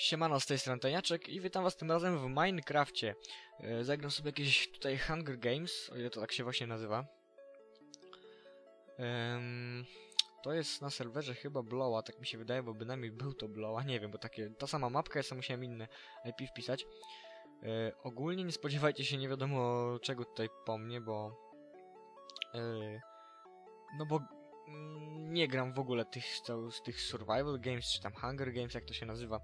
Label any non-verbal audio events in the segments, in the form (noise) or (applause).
Siemano, z tej strony Taniaczek i witam was tym razem w Minecrafcie. E, Zagram sobie jakieś tutaj Hunger Games, o ile to tak się właśnie nazywa. To jest na serwerze chyba Blowa, tak mi się wydaje, bo bynajmniej był to Blowa, nie wiem, bo takie, ta sama mapka, ja sobie musiałem inne IP wpisać. E, ogólnie nie spodziewajcie się nie wiadomo czego tutaj po mnie, bo... E, no bo mm, nie gram w ogóle tych, z tych survival games, czy tam Hunger Games, jak to się nazywa.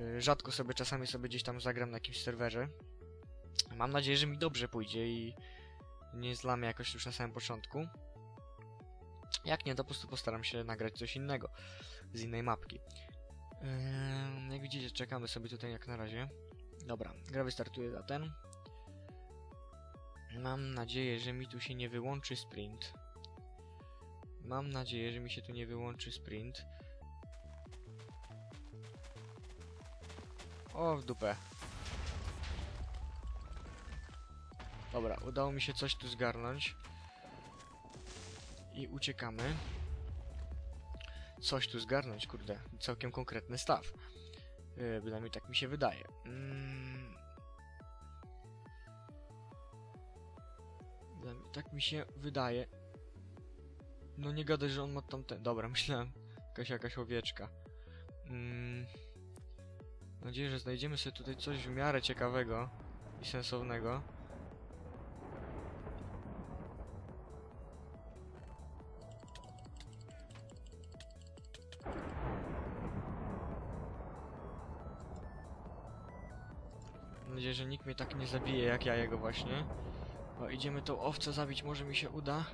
Y, Rzadko sobie czasami sobie gdzieś tam zagram na jakimś serwerze. Mam nadzieję, że mi dobrze pójdzie i nie zlamię jakoś już na samym początku. Jak nie, to po prostu postaram się nagrać coś innego z innej mapki. Jak widzicie, czekamy sobie tutaj jak na razie. Dobra, gra wystartuje za ten. Mam nadzieję, że mi tu się nie wyłączy sprint. Mam nadzieję, że mi się tu nie wyłączy sprint. O, w dupę. Dobra, udało mi się coś tu zgarnąć. I uciekamy. Coś tu zgarnąć, kurde. Całkiem konkretny staw. Yy, bynajmniej tak mi się wydaje. Mm. Tak mi się wydaje. No nie gadaj, że on ma tamten... Dobra, (laughs) myślałem, jakaś jakaś owieczka. Mm. Mam nadzieję, że znajdziemy sobie tutaj coś w miarę ciekawego i sensownego. Mam nadzieję, że nikt mnie tak nie zabije jak ja jego właśnie. O, idziemy tą owcę zabić, może mi się uda.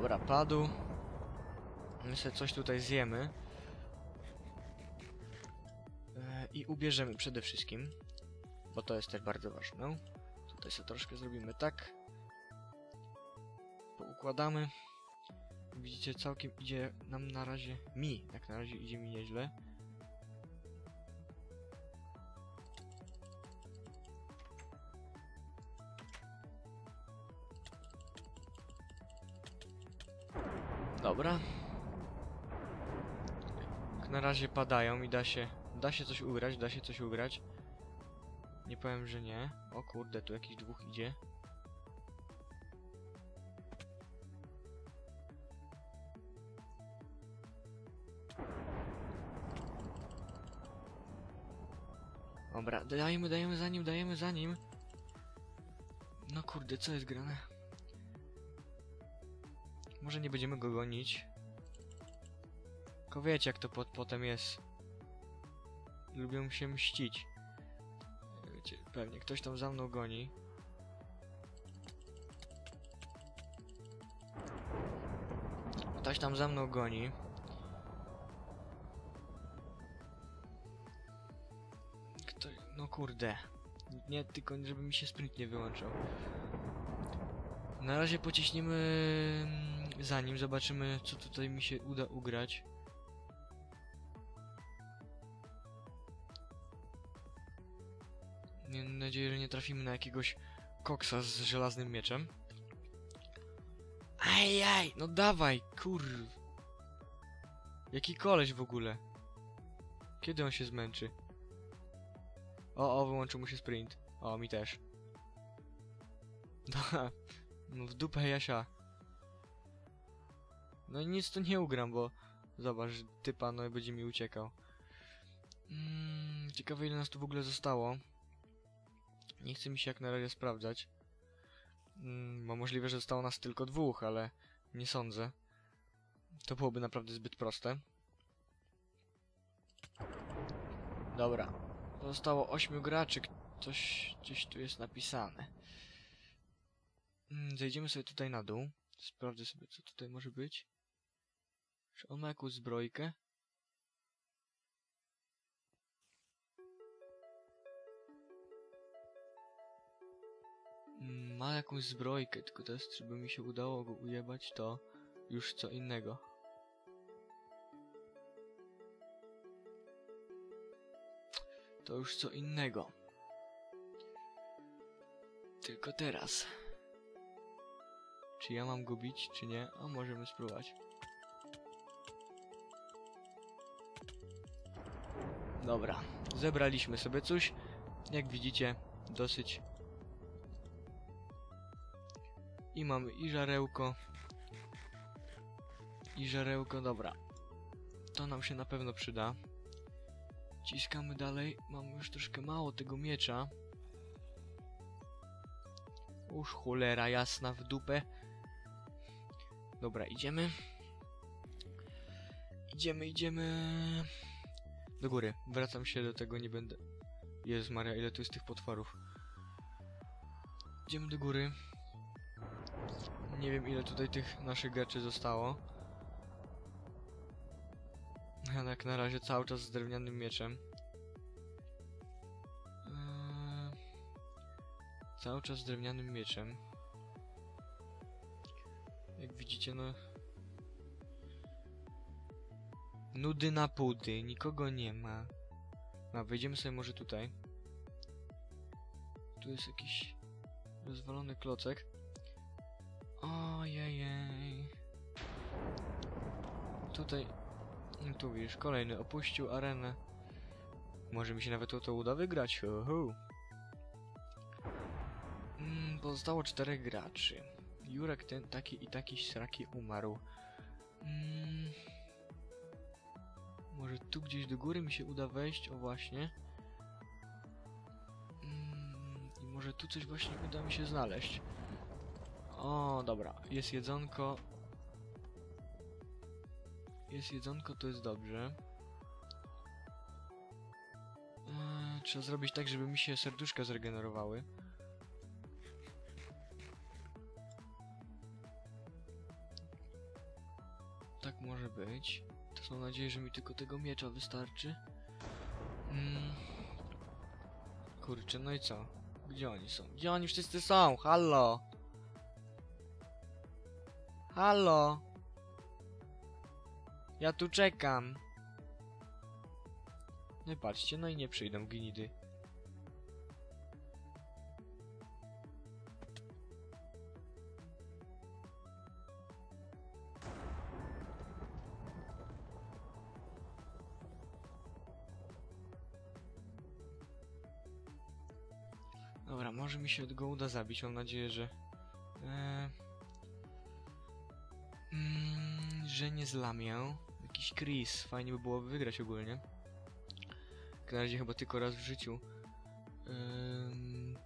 Dobra, padł. My sobie coś tutaj zjemy. E, I ubierzemy przede wszystkim. Bo to jest też bardzo ważne. Tutaj sobie troszkę zrobimy tak. Poukładamy. Widzicie, całkiem idzie nam na razie... Mi, jak na razie idzie mi nieźle. Dobra. Jak na razie padają i da się... Da się coś ugrać, da się coś ugrać. Nie powiem, że nie. O kurde, tu jakiś dwóch idzie. Dobra, dajemy, dajemy za nim, dajemy za nim. No kurde, co jest grane? Może nie będziemy go gonić. Tylko wiecie jak to pot potem jest. Lubią się mścić. Wiecie, pewnie ktoś tam za mną goni. Ktoś tam za mną goni. No kurde. Nie, tylko żeby mi się sprint nie wyłączał. Na razie pociśniemy mm, za nim, zobaczymy co tutaj mi się uda ugrać. Mam nadzieję, że nie trafimy na jakiegoś koksa z żelaznym mieczem. Ajaj, no dawaj, kurw. Jaki koleś w ogóle? Kiedy on się zmęczy? O, o, wyłączył mu się sprint. O, mi też. (laughs) No w dupę Jasia. No nic tu nie ugram, bo zobacz, typa no i będzie mi uciekał. Mm, ciekawe ile nas tu w ogóle zostało. Nie chce mi się jak na razie sprawdzać. Mm, bo możliwe, że zostało nas tylko dwóch, ale nie sądzę. To byłoby naprawdę zbyt proste. Dobra. Zostało ośmiu graczy. Coś gdzieś tu jest napisane. Mm, Zejdziemy sobie tutaj na dół. Sprawdzę sobie, co tutaj może być. Czy on ma jakąś zbrojkę? Mm, Ma jakąś zbrojkę, tylko teraz, żeby mi się udało go ujebać, to już co innego. To już co innego. Tylko teraz. Czy ja mam go bić, czy nie? A możemy spróbować. Dobra, zebraliśmy sobie coś. Jak widzicie, dosyć. I mamy i żarełko. I żarełko, dobra. To nam się na pewno przyda. Ciskamy dalej. Mamy już troszkę mało tego miecza. Uż cholera jasna w dupę. Dobra, idziemy. Idziemy, idziemy. Do góry. Wracam się do tego, nie będę... Jezus Maria, ile tu jest tych potworów. Idziemy do góry. Nie wiem, ile tutaj tych naszych graczy zostało. Ja jak na razie cały czas z drewnianym mieczem. Eee, cały czas z drewnianym mieczem. Jak widzicie, no... Nudy na pudy, nikogo nie ma. No, wejdziemy sobie może tutaj. Tu jest jakiś rozwalony klocek. Ojej. Tutaj no Tu widzisz, kolejny opuścił arenę. Może mi się nawet o to uda wygrać. Uhu. Mm, pozostało czterech graczy. Jurek ten, taki i taki sraki umarł. Mm, może tu gdzieś do góry mi się uda wejść, o właśnie. Mm, I może tu coś właśnie uda mi się znaleźć. O, dobra, jest jedzonko. Jest jedzonko, to jest dobrze. Eee, trzeba zrobić tak, żeby mi się serduszka zregenerowały. Być. To mam nadzieję, że mi tylko tego miecza wystarczy. Mm. Kurczę, no i co? Gdzie oni są? Gdzie oni wszyscy są? Hallo! Hallo! Ja tu czekam. No patrzcie, no i nie przyjdą gnidy. Może mi się go uda zabić, mam nadzieję, że... Eee... Mm, że nie zlamię. Jakiś Chris, fajnie by było wygrać ogólnie. Na razie chyba tylko raz w życiu. Ym,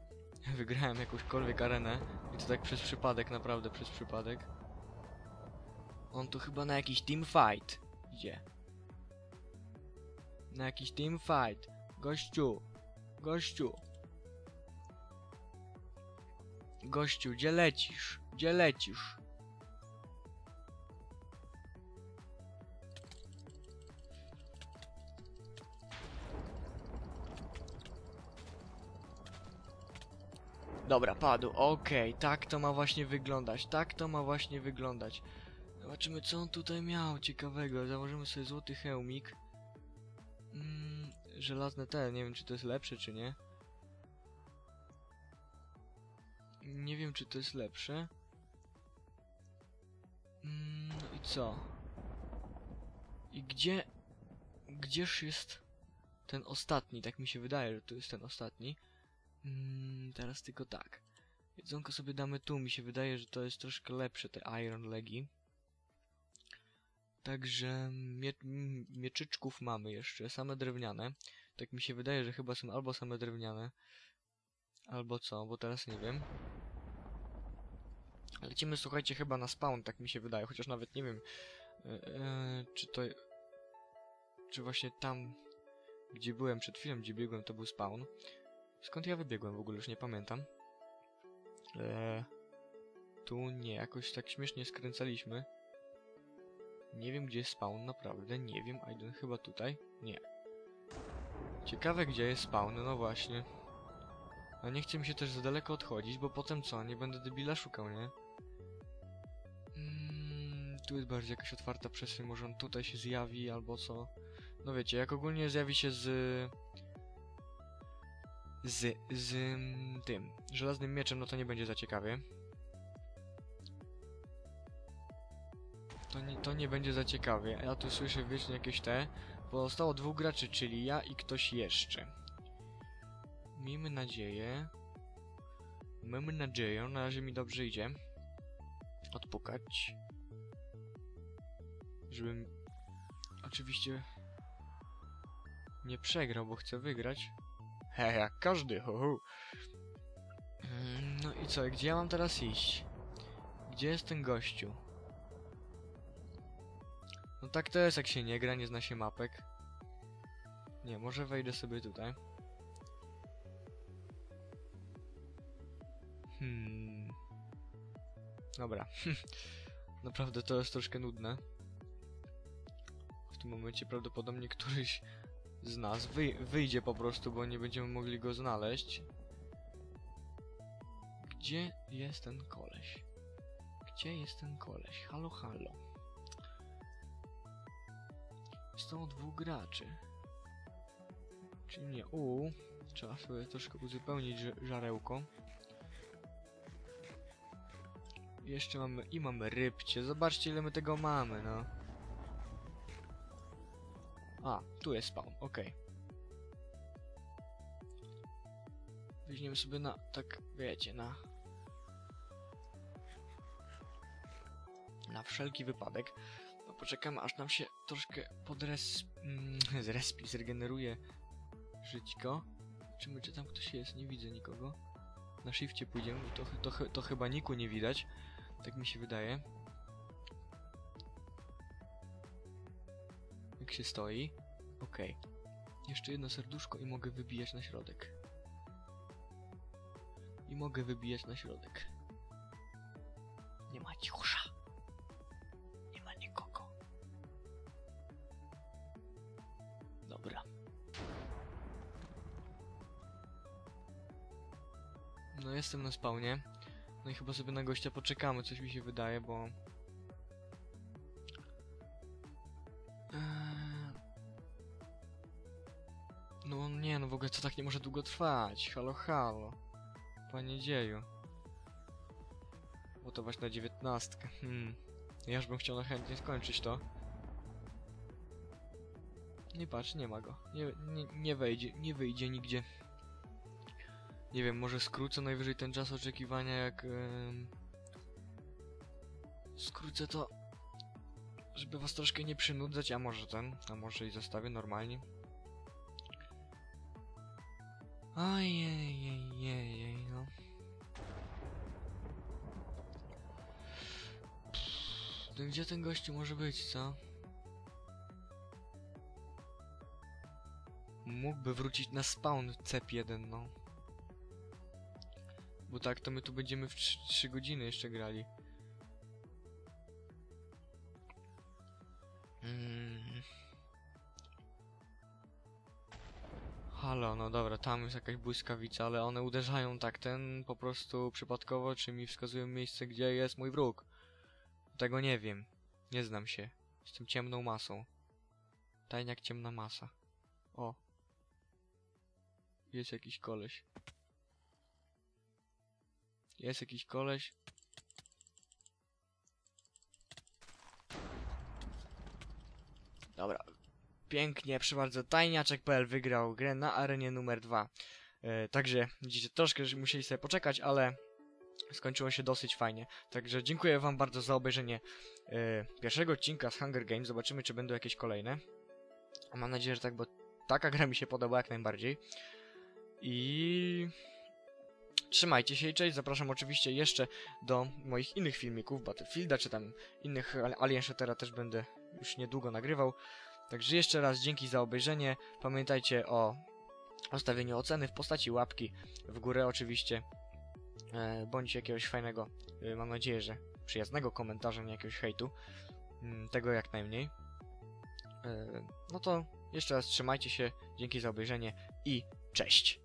(laughs) wygrałem jakąśkolwiek arenę. I to tak przez przypadek, naprawdę przez przypadek. On tu chyba na jakiś team fight idzie. Na jakiś team fight. Gościu. Gościu. Gościu, gdzie lecisz? Gdzie lecisz? Dobra, padł. Okej, tak to ma właśnie wyglądać. Tak to ma właśnie wyglądać. Zobaczymy, co on tutaj miał ciekawego. Założymy sobie złoty hełmik. Mm, żelazne te, nie wiem, czy to jest lepsze, czy nie. Nie wiem, czy to jest lepsze. Mm, no i co? I gdzie... Gdzież jest ten ostatni? Tak mi się wydaje, że to jest ten ostatni. Mm, teraz tylko tak. Jedzonko sobie damy tu. Mi się wydaje, że to jest troszkę lepsze, te Iron Legi. Także mie mieczyczków mamy jeszcze, same drewniane. Tak mi się wydaje, że chyba są albo same drewniane, albo co, bo teraz nie wiem. Lecimy, słuchajcie, chyba na spawn, tak mi się wydaje, chociaż nawet nie wiem, e, e, czy to... Czy właśnie tam, gdzie byłem przed chwilą, gdzie biegłem, to był spawn. Skąd ja wybiegłem w ogóle, już nie pamiętam. Eee, tu nie, jakoś tak śmiesznie skręcaliśmy. Nie wiem, gdzie jest spawn, naprawdę, nie wiem. Aiden chyba tutaj? Nie. Ciekawe, gdzie jest spawn, no właśnie. No nie chcę mi się też za daleko odchodzić, bo potem co? Nie będę debila szukał, nie? Mm, tu jest bardziej jakaś otwarta przestrzeń, może on tutaj się zjawi, albo co? No wiecie, jak ogólnie zjawi się z z, z tym żelaznym mieczem, no to nie będzie za ciekawie. To nie, to nie będzie za ciekawie. Ja tu słyszę wiecznie jakieś te. Pozostało dwóch graczy, czyli ja i ktoś jeszcze. Miejmy nadzieję. Mamy nadzieję, na razie mi dobrze idzie. Odpukać. Żebym oczywiście nie przegrał, bo chcę wygrać. He, jak każdy, ho, ho. Mm, No i co, gdzie ja mam teraz iść? Gdzie jest ten gościu? No tak to jest, jak się nie gra, nie zna się mapek. Nie, może wejdę sobie tutaj. Hmm. Dobra. (laughs) Naprawdę to jest troszkę nudne. W tym momencie prawdopodobnie któryś z nas wyj wyjdzie po prostu, bo nie będziemy mogli go znaleźć. Gdzie jest ten koleś? Gdzie jest ten koleś? Halo, halo. To dwóch graczy. Czyli nie. U. Trzeba sobie troszkę uzupełnić żarełko. Jeszcze mamy i mamy rybcie. Zobaczcie ile my tego mamy, no. A, tu jest spawn, okej. Weźmiemy sobie na, tak, wiecie, na... Na wszelki wypadek. No poczekamy, aż nam się troszkę podres... Mm, (laughs) zrespi, zregeneruje żyćko. Czy my, czy tam ktoś jest? Nie widzę nikogo. Na shifcie pójdziemy, to, to, to chyba niku nie widać. Tak mi się wydaje. Jak się stoi. Okej. Jeszcze jedno serduszko i mogę wybijać na środek. I mogę wybijać na środek. Nie ma ciusza. Nie ma nikogo. Dobra. No jestem na spawnie. No i chyba sobie na gościa poczekamy, coś mi się wydaje, bo... Eee... No nie, no w ogóle to tak nie może długo trwać. Halo, halo. Panie dzieju. Właśnie na dziewiętnastkę. Hmm. Ja już bym chciał na chętnie skończyć to. Nie patrz, nie ma go. Nie, nie, nie wejdzie, nie wyjdzie nigdzie. Nie wiem, może skrócę najwyżej ten czas oczekiwania, jak... em, Skrócę to... Żeby was troszkę nie przynudzać, a może ten, a może i zostawię normalnie. Ojej, no. To Gdzie ten gościu może być, co? Mógłby wrócić na spawn CEP1, no. Bo tak, to my tu będziemy w 3 godziny jeszcze grali. Mm. Halo, no dobra, tam jest jakaś błyskawica, ale one uderzają tak, ten po prostu przypadkowo, czy mi wskazują miejsce, gdzie jest mój wróg. Tego nie wiem. Nie znam się. Jestem ciemną masą. Tajniak ciemna masa. O. Jest jakiś koleś. Jest jakiś koleś. Dobra. Pięknie, proszę bardzo. Tajniaczek.pl wygrał grę na arenie numer 2. E, także widzicie, troszkę musieli sobie poczekać, ale skończyło się dosyć fajnie. Także dziękuję wam bardzo za obejrzenie e, pierwszego odcinka z Hunger Games. Zobaczymy, czy będą jakieś kolejne. Mam nadzieję, że tak, bo taka gra mi się podoba jak najbardziej. I trzymajcie się i cześć. Zapraszam oczywiście jeszcze do moich innych filmików, Battlefielda, czy tam innych Alien Shootera też będę już niedługo nagrywał. Także jeszcze raz dzięki za obejrzenie. Pamiętajcie o zostawieniu oceny w postaci łapki w górę oczywiście. E, bądź jakiegoś fajnego, e, mam nadzieję, że przyjaznego komentarza, nie jakiegoś hejtu. Mm, tego jak najmniej. E, no to jeszcze raz trzymajcie się, dzięki za obejrzenie i cześć!